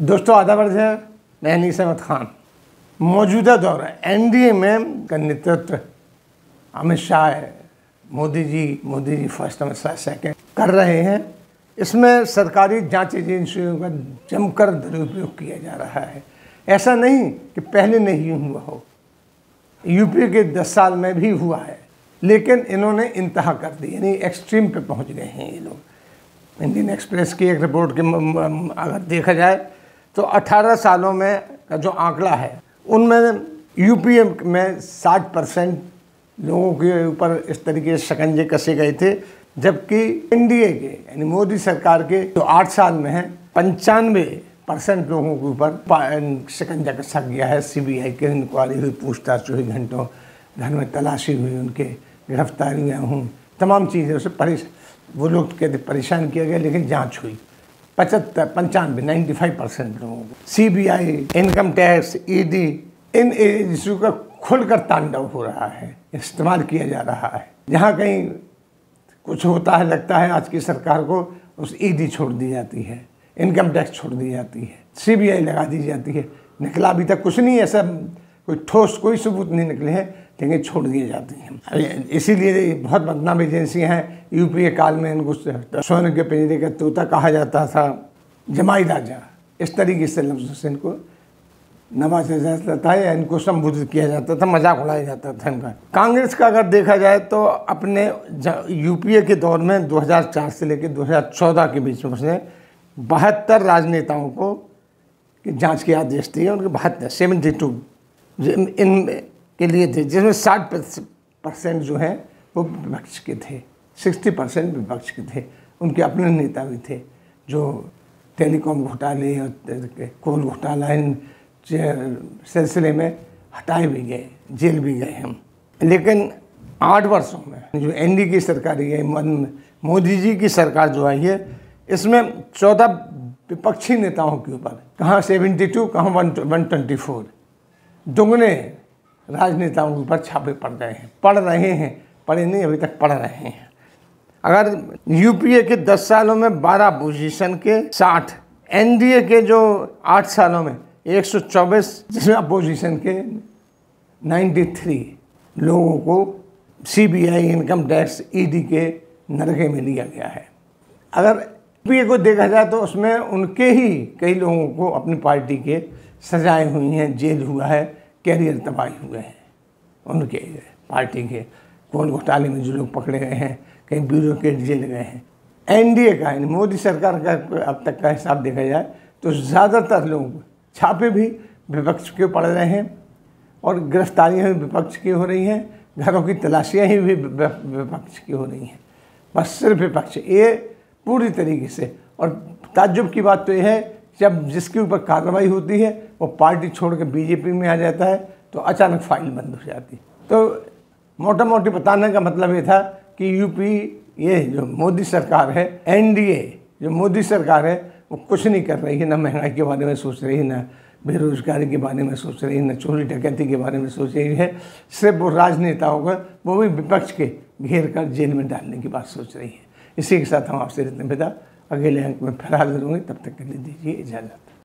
दोस्तों, आधा है मैं अनीस अहमद खान मौजूदा दौर है। एनडीए में का नेतृत्व अमित शाह है। मोदी जी मोदी जी फ़र्स्ट अमित शाह सेकेंड कर रहे हैं। इसमें सरकारी जाँच एजेंसियों का जमकर दुरुपयोग किया जा रहा है। ऐसा नहीं कि पहले नहीं हुआ हो। यूपी के दस साल में भी हुआ है। लेकिन इन्होंने इंतहा कर दी। यानी एक्सट्रीम पे पहुँच गए हैं ये लोग। इंडियन एक्सप्रेस की एक रिपोर्ट के अगर देखा जाए तो 18 सालों में का जो आंकड़ा है, उनमें यूपी में 60 परसेंट लोगों के ऊपर इस तरीके से शकंजे कसे गए थे, जबकि एनडीए के, यानी मोदी सरकार के, जो आठ साल में है, पंचानवे परसेंट लोगों के ऊपर शिकंजा कसा गया है। सीबीआई की इंक्वायरी हुई, पूछताछ हुई, घंटों घर में तलाशी हुई, उनके गिरफ्तारियाँ हुई तमाम चीज़ें उसे परेशान वो लोग कहते परेशान किया गया, लेकिन जाँच हुई। पचहत्तर, पंचानवे नाइन्टी फाइव परसेंट लोगों को। C B I income tax E D इन एजेंसियों का खुलकर तांडव हो रहा है, इस्तेमाल किया जा रहा है। जहाँ कहीं कुछ होता है, लगता है, आज की सरकार को उस ई डी छोड़ दी जाती है इनकम टैक्स छोड़ दी जाती है सी बी आई लगा दी जाती है। निकला अभी तक कुछ नहीं ऐसा कोई ठोस, कोई सबूत नहीं निकले हैं, लेकिन छोड़ दिए जाते हैं। इसीलिए बहुत बदनाम एजेंसियाँ हैं। यूपीए काल में इनको सोने के पिंजरे का तोता कहा जाता था, जमाई राजा। इस तरीके से लफ्ज़ों से इनको नवाजा जाता है या इनको संबोधित किया जाता था, मज़ाक उड़ाया जाता था इनका। कांग्रेस का अगर देखा जाए तो अपने यूपीए के दौर में 2004 से लेकर 2014 के बीच में उसने बहत्तर राजनेताओं को जाँच के आदेश दिए, उनके बहत्तर, सेवेंटी टू इन के लिए थे, जिसमें साठ परसेंट जो हैं, वो विपक्ष के थे। सिक्सटी परसेंट विपक्ष के थे। उनके अपने नेता भी थे, जो टेलीकॉम घोटाले और कोल घोटाला, इन सिलसिले में हटाए भी गए, जेल भी गए हम। लेकिन आठ वर्षों में जो एन की सरकार है मोदी जी की सरकार जो आई है, इसमें चौदह विपक्षी नेताओं के ऊपर, कहाँ सेवेंटी टू, कहाँ वन वन ट्वेंटी फोर। दुगने राजनेताओं के ऊपर छापे पड़ रहे हैं। पढ़ रहे हैं, पढ़े नहीं, अभी तक पढ़ रहे हैं। अगर यूपीए के 10 सालों में 12 पोजीशन के 60 एनडीए के जो 8 सालों में 124 जिसमें अपोजिशन के 93 लोगों को सीबीआई इनकम टैक्स ईडी के नरके में लिया गया है। अगर यूपीए को देखा जाए तो उसमें उनके ही कई लोगों को अपनी पार्टी के सजाएँ हुई हैं, जेल हुआ है, कैरियर तबाही हुए हैं। उनके पार्टी के कौन घोटाले में जो लोग पकड़े गए हैं, कहीं ब्यूरोक्रेट जेल गए हैं। एनडीए का, यानी मोदी सरकार का अब तक का हिसाब देखा जाए तो ज़्यादातर लोग छापे भी विपक्ष के पड़ रहे हैं और गिरफ्तारियाँ भी विपक्ष की हो रही हैं, घरों की तलाशियाँ ही भी विपक्ष की हो रही हैं। बस सिर्फ़ विपक्ष, ये पूरी तरीके से। और ताज्जुब की बात तो यह है जब जिसके ऊपर कार्रवाई होती है, वो पार्टी छोड़ के बीजेपी में आ जाता है तो अचानक फ़ाइल बंद हो जाती तो मोटा मोटी बताने का मतलब ये था कि यूपी, ये जो मोदी सरकार है, एनडीए, जो मोदी सरकार है, वो कुछ नहीं कर रही है, ना महँगाई के बारे में सोच रही है, ना बेरोजगारी के बारे में सोच रही है, न चोरी डकैती के बारे में सोच रही है। सिर्फ़ वो राजनेताओं का, वो भी विपक्ष के घेर कर जेल में डालने की बात सोच रही है। इसी के साथ हम आपसे इतने विदा। अगले अंक में फिर हाजिर होंगे तब तक के लिए दीजिए इजाज़त।